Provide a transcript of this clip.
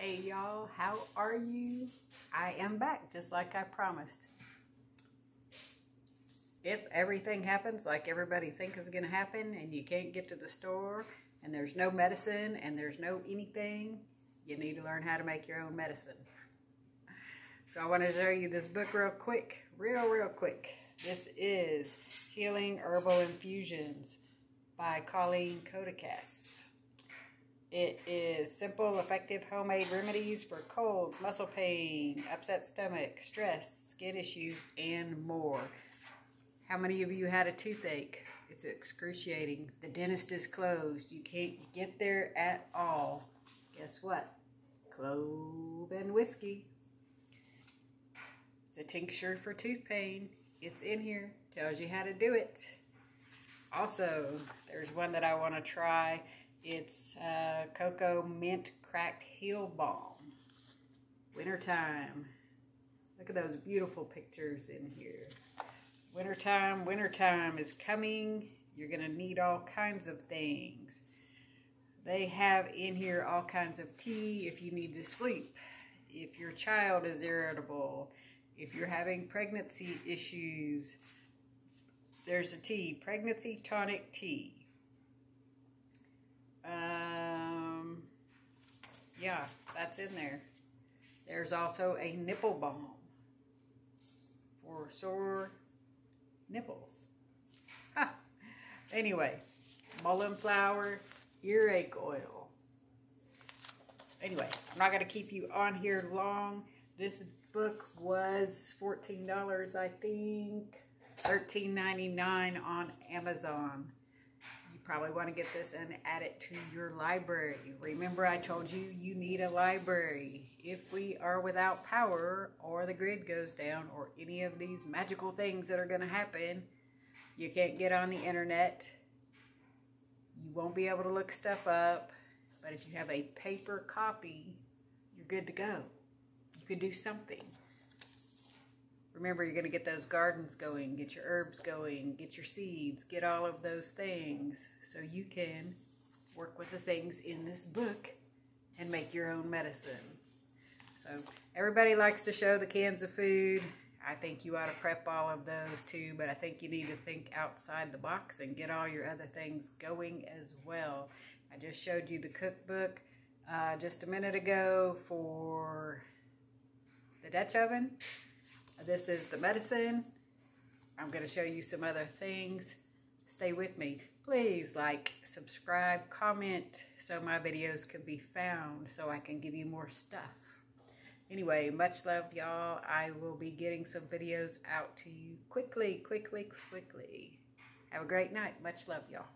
Hey y'all, how are you? I am back just like I promised. If everything happens like everybody thinks is going to happen and you can't get to the store and there's no medicine and there's no anything, you need to learn how to make your own medicine. So I want to show you this book real quick, real, real quick. This is Healing Herbal Infusions by Colleen Codekas. It is simple, effective homemade remedies for colds, muscle pain, upset stomach, stress, skin issues, and more. How many of you had a toothache? It's excruciating. The dentist is closed. You can't get there at all. Guess what? Clove and whiskey. It's a tincture for tooth pain. It's in here. Tells you how to do it. Also, there's one that I want to try. It's uh, Cocoa Mint Cracked Heel Balm. Wintertime. Look at those beautiful pictures in here. Wintertime, wintertime is coming. You're going to need all kinds of things. They have in here all kinds of tea if you need to sleep, if your child is irritable, if you're having pregnancy issues. There's a tea, pregnancy tonic tea. Um, yeah, that's in there. There's also a nipple balm for sore nipples. Anyway, mullein flower, earache oil. Anyway, I'm not going to keep you on here long. This book was $14, I think. $13.99 on Amazon probably want to get this and add it to your library. Remember I told you you need a library. If we are without power or the grid goes down or any of these magical things that are going to happen, you can't get on the internet. You won't be able to look stuff up. But if you have a paper copy, you're good to go. You could do something. Remember, you're going to get those gardens going, get your herbs going, get your seeds, get all of those things so you can work with the things in this book and make your own medicine. So everybody likes to show the cans of food. I think you ought to prep all of those too, but I think you need to think outside the box and get all your other things going as well. I just showed you the cookbook uh, just a minute ago for the Dutch oven. This is the medicine. I'm going to show you some other things. Stay with me. Please like, subscribe, comment so my videos can be found so I can give you more stuff. Anyway, much love, y'all. I will be getting some videos out to you quickly, quickly, quickly. Have a great night. Much love, y'all.